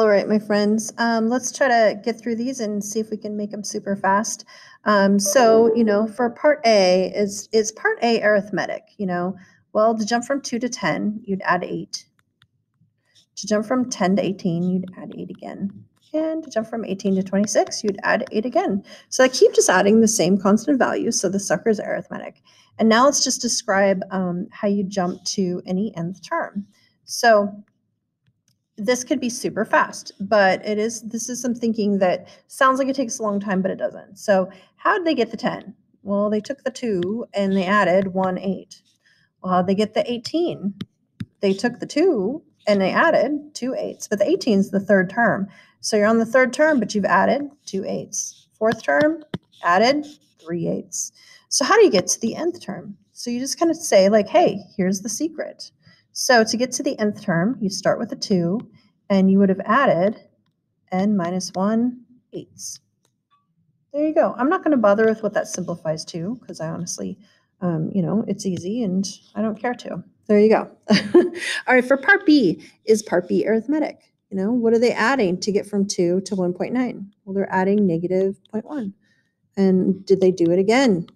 All right, my friends, um, let's try to get through these and see if we can make them super fast. Um, so, you know, for part A, is, is part A arithmetic? You know, well, to jump from 2 to 10, you'd add 8. To jump from 10 to 18, you'd add 8 again. And to jump from 18 to 26, you'd add 8 again. So I keep just adding the same constant value, so the sucker is arithmetic. And now let's just describe um, how you jump to any nth term. So this could be super fast, but it is this is some thinking that sounds like it takes a long time, but it doesn't. So how did they get the 10? Well, they took the 2 and they added 1 8. Well, how did they get the 18? They took the 2 and they added two eights, but the 18 is the third term. So you're on the third term, but you've added two eights. Fourth term, added three three eights. So how do you get to the nth term? So you just kind of say like, hey, here's the secret. So to get to the nth term, you start with a 2, and you would have added n minus 1 eighths. There you go. I'm not going to bother with what that simplifies to, because I honestly, um, you know, it's easy and I don't care to. There you go. All right, for part B, is part B arithmetic? You know, what are they adding to get from 2 to 1.9? Well, they're adding negative 0.1. And did they do it again?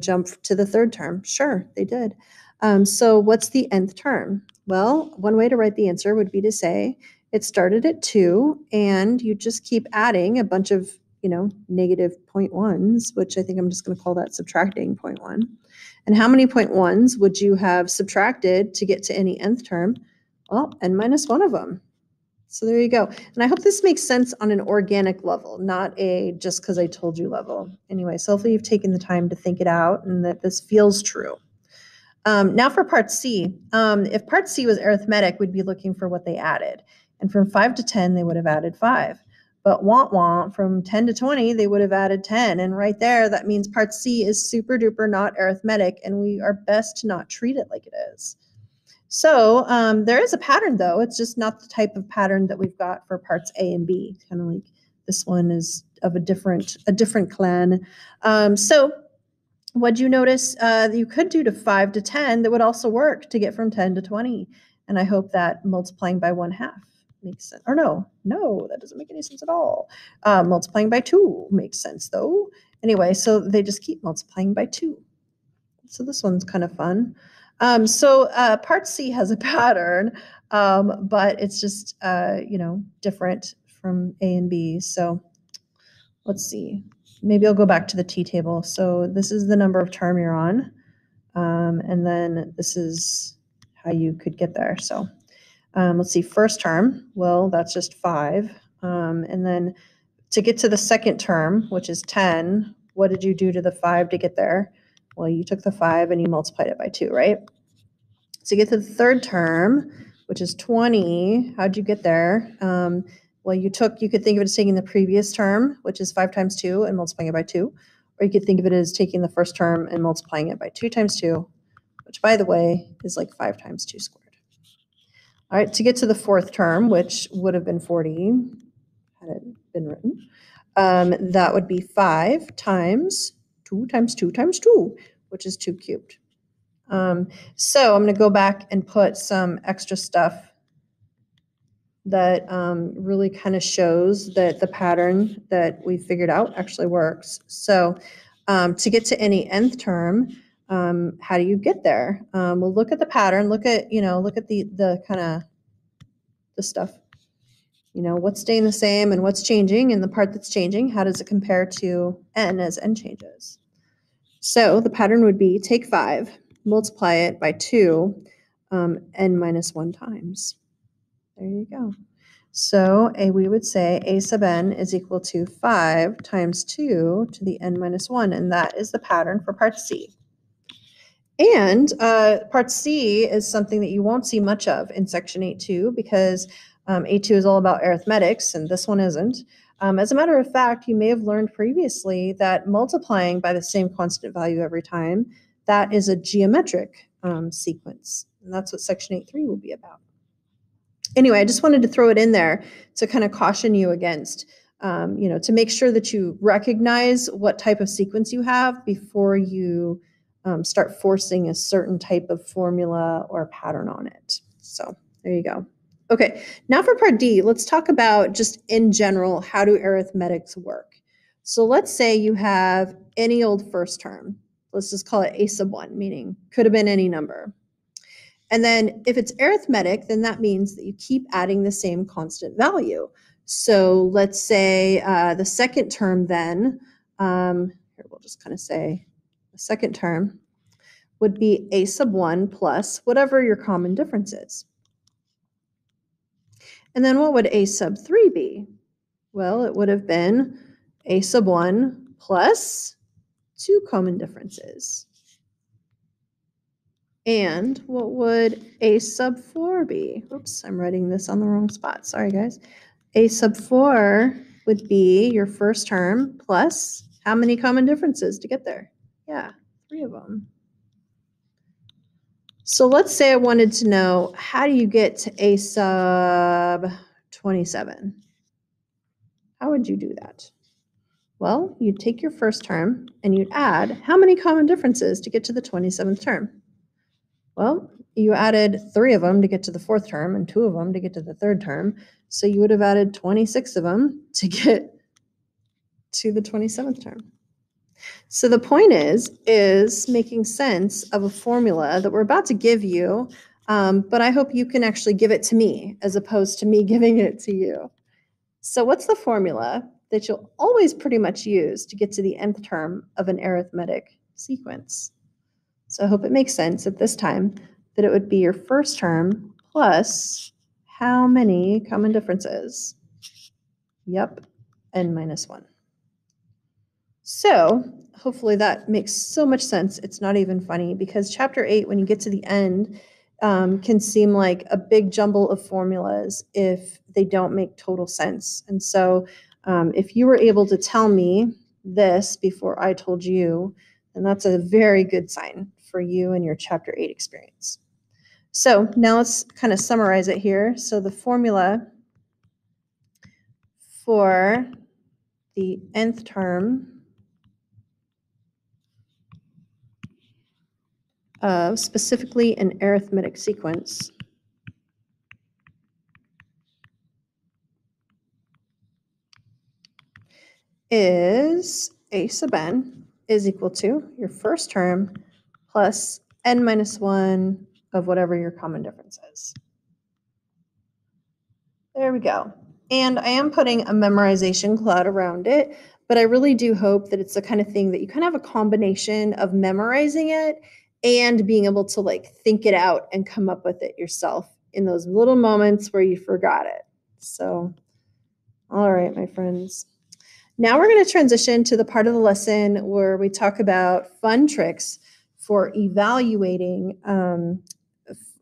Jump to the third term? Sure, they did. Um, so what's the nth term? Well, one way to write the answer would be to say it started at 2 and you just keep adding a bunch of, you know, negative point ones, which I think I'm just going to call that subtracting point 0.1. And how many point ones would you have subtracted to get to any nth term? Well, n minus one of them. So there you go. And I hope this makes sense on an organic level, not a just because I told you level. Anyway, so hopefully you've taken the time to think it out and that this feels true. Um, now for part C. Um, if part C was arithmetic, we'd be looking for what they added. And from 5 to 10, they would have added 5. But want want from 10 to 20, they would have added 10. And right there, that means part C is super duper not arithmetic, and we are best to not treat it like it is. So um, there is a pattern, though. It's just not the type of pattern that we've got for parts A and B. Kind of like this one is of a different a different clan. Um, so What'd you notice uh, you could do to 5 to 10 that would also work to get from 10 to 20? And I hope that multiplying by 1 half makes sense. Or no, no, that doesn't make any sense at all. Uh, multiplying by 2 makes sense though. Anyway, so they just keep multiplying by 2. So this one's kind of fun. Um, so uh, part C has a pattern, um, but it's just, uh, you know, different from A and B. So let's see maybe I'll go back to the t-table. So this is the number of term you're on. Um, and then this is how you could get there. So um, let's see, first term, well, that's just five. Um, and then to get to the second term, which is 10, what did you do to the five to get there? Well, you took the five and you multiplied it by two, right? To get to the third term, which is 20, how'd you get there? Well, you took, you could think of it as taking the previous term, which is five times two and multiplying it by two. Or you could think of it as taking the first term and multiplying it by two times two, which by the way, is like five times two squared. All right, to get to the fourth term, which would have been 40, had it been written, um, that would be five times two times two times two, which is two cubed. Um, so I'm going to go back and put some extra stuff that um, really kind of shows that the pattern that we figured out actually works. So um, to get to any nth term, um, how do you get there? Um, we'll look at the pattern, look at, you know, look at the, the kind of the stuff, you know, what's staying the same and what's changing and the part that's changing, how does it compare to n as n changes? So the pattern would be take five, multiply it by two, um, n minus one times. There you go. So a, we would say a sub n is equal to 5 times 2 to the n minus 1, and that is the pattern for part C. And uh, part C is something that you won't see much of in section 8.2 because um, 8.2 is all about arithmetics, and this one isn't. Um, as a matter of fact, you may have learned previously that multiplying by the same constant value every time, that is a geometric um, sequence. And that's what section 8.3 will be about anyway, I just wanted to throw it in there to kind of caution you against, um, you know, to make sure that you recognize what type of sequence you have before you um, start forcing a certain type of formula or pattern on it. So there you go. Okay, now for part D, let's talk about just in general, how do arithmetics work? So let's say you have any old first term. Let's just call it a sub one, meaning could have been any number. And then if it's arithmetic, then that means that you keep adding the same constant value. So let's say uh, the second term then, um, here we'll just kind of say the second term would be a sub 1 plus whatever your common difference is. And then what would a sub 3 be? Well, it would have been a sub 1 plus two common differences. And what would a sub 4 be? Oops, I'm writing this on the wrong spot. Sorry, guys. A sub 4 would be your first term plus how many common differences to get there? Yeah, three of them. So let's say I wanted to know how do you get to a sub 27? How would you do that? Well, you'd take your first term and you'd add how many common differences to get to the 27th term? Well, you added three of them to get to the fourth term and two of them to get to the third term. So you would have added 26 of them to get to the 27th term. So the point is, is making sense of a formula that we're about to give you, um, but I hope you can actually give it to me as opposed to me giving it to you. So what's the formula that you'll always pretty much use to get to the nth term of an arithmetic sequence? So I hope it makes sense at this time that it would be your first term plus how many common differences? Yep, n minus 1. So hopefully that makes so much sense. It's not even funny because chapter eight, when you get to the end, um, can seem like a big jumble of formulas if they don't make total sense. And so um, if you were able to tell me this before I told you, then that's a very good sign for you and your chapter eight experience. So now let's kind of summarize it here. So the formula for the nth term of specifically an arithmetic sequence. is a sub n is equal to your first term plus n minus 1 of whatever your common difference is. There we go. And I am putting a memorization cloud around it, but I really do hope that it's the kind of thing that you kind of have a combination of memorizing it and being able to like think it out and come up with it yourself in those little moments where you forgot it. So, all right, my friends. Now we're going to transition to the part of the lesson where we talk about fun tricks for evaluating um,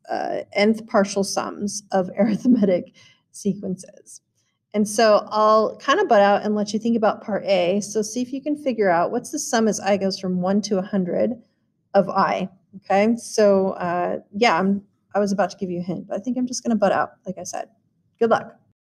uh, nth partial sums of arithmetic sequences. And so I'll kind of butt out and let you think about part A. So see if you can figure out what's the sum as i goes from 1 to 100 of I. Okay, so uh, yeah, I'm, I was about to give you a hint, but I think I'm just going to butt out, like I said. Good luck.